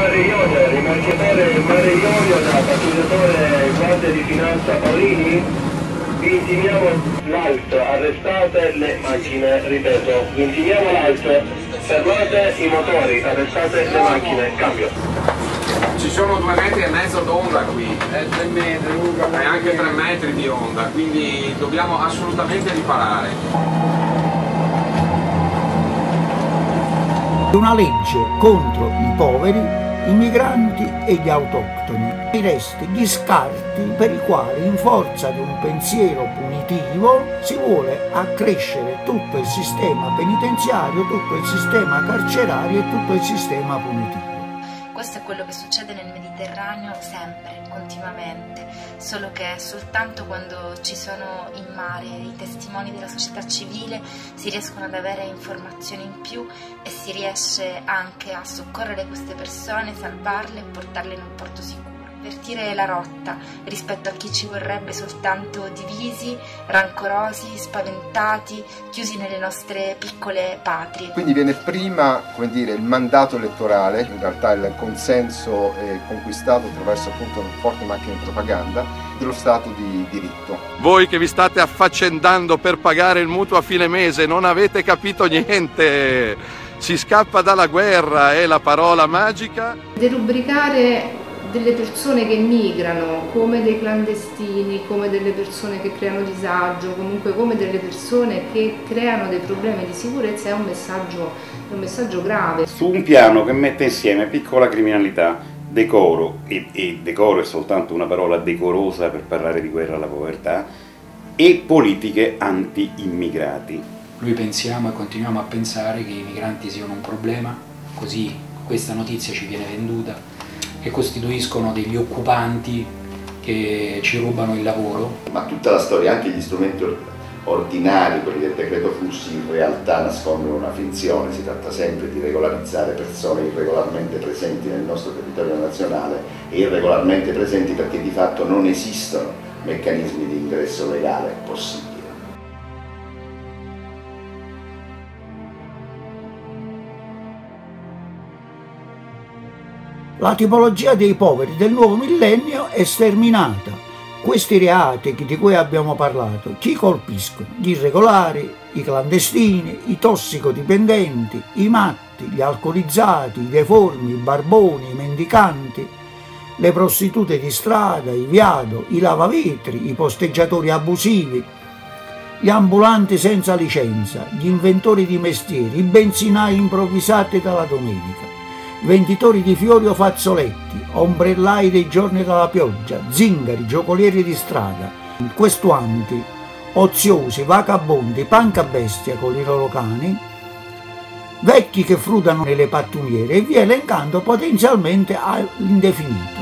Mare Ionio, rimarcatore Mare Ionio da pattugliatore Guardia di Finanza Paolini, vi intimiamo l'alto, arrestate le macchine, ripeto, vi intimiamo l'alto, fermate i motori, arrestate le macchine, cambio. Ci sono due metri e mezzo d'onda qui. È tre metri, E anche tre metri di onda, quindi dobbiamo assolutamente riparare. Una legge contro i poveri, i migranti e gli autoctoni. I resti, gli scarti per i quali in forza di un pensiero punitivo si vuole accrescere tutto il sistema penitenziario, tutto il sistema carcerario e tutto il sistema punitivo. Questo è quello che succede nel Mediterraneo sempre, continuamente, solo che soltanto quando ci sono in mare i testimoni della società civile si riescono ad avere informazioni in più e si riesce anche a soccorrere queste persone, salvarle e portarle in un porto sicuro invertire la rotta rispetto a chi ci vorrebbe soltanto divisi, rancorosi, spaventati, chiusi nelle nostre piccole patrie. Quindi viene prima dire, il mandato elettorale, in realtà il consenso è conquistato attraverso appunto forti macchine di propaganda dello Stato di diritto. Voi che vi state affaccendando per pagare il mutuo a fine mese non avete capito niente! Si scappa dalla guerra, è la parola magica. Derubricare delle persone che migrano come dei clandestini, come delle persone che creano disagio, comunque come delle persone che creano dei problemi di sicurezza è un messaggio, è un messaggio grave. Su un piano che mette insieme piccola criminalità, decoro, e, e decoro è soltanto una parola decorosa per parlare di guerra alla povertà, e politiche anti-immigrati. Noi pensiamo e continuiamo a pensare che i migranti siano un problema, così questa notizia ci viene venduta che costituiscono degli occupanti che ci rubano il lavoro. Ma tutta la storia, anche gli strumenti ordinari, quelli del decreto flussi, in realtà nascondono una finzione, si tratta sempre di regolarizzare persone irregolarmente presenti nel nostro territorio nazionale e irregolarmente presenti perché di fatto non esistono meccanismi di ingresso legale possibili. La tipologia dei poveri del nuovo millennio è sterminata. Questi reati di cui abbiamo parlato, chi colpiscono? Gli irregolari, i clandestini, i tossicodipendenti, i matti, gli alcolizzati, i deformi, i barboni, i mendicanti, le prostitute di strada, i viado, i lavavetri, i posteggiatori abusivi, gli ambulanti senza licenza, gli inventori di mestieri, i benzinai improvvisati dalla domenica venditori di fiori o fazzoletti, ombrellai dei giorni della pioggia, zingari, giocolieri di strada, questuanti, oziosi, vagabondi, panca bestia con i loro cani, vecchi che frudano nelle pattumiere e via elencando potenzialmente all'indefinito.